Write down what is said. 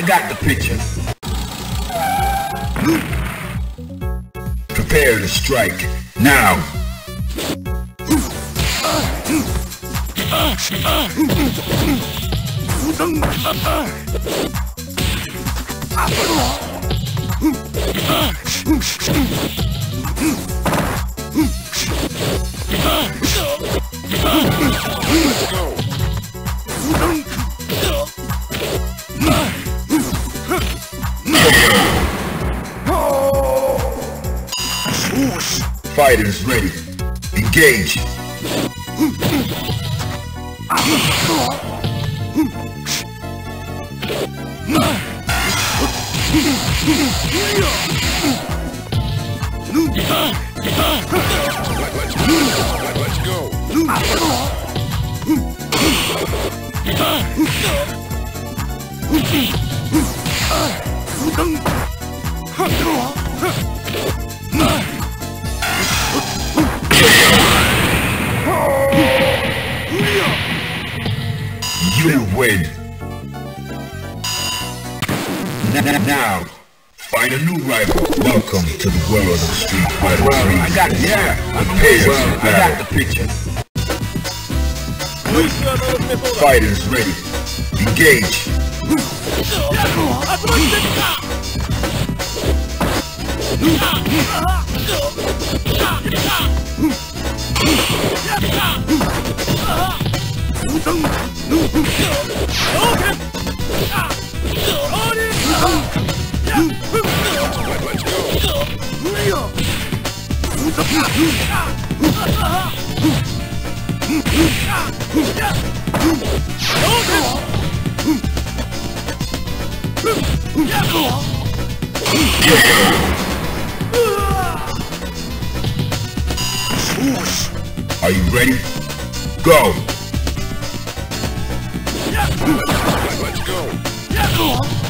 I got the picture. Prepare to strike. Now. Fighters ready. Engage. Let's go. You win. Now, find a new rival. Welcome to the world of Street Fighter well, I got yeah. I got the picture. Fighters ready. Engage. Are you ready? Go. Let's go.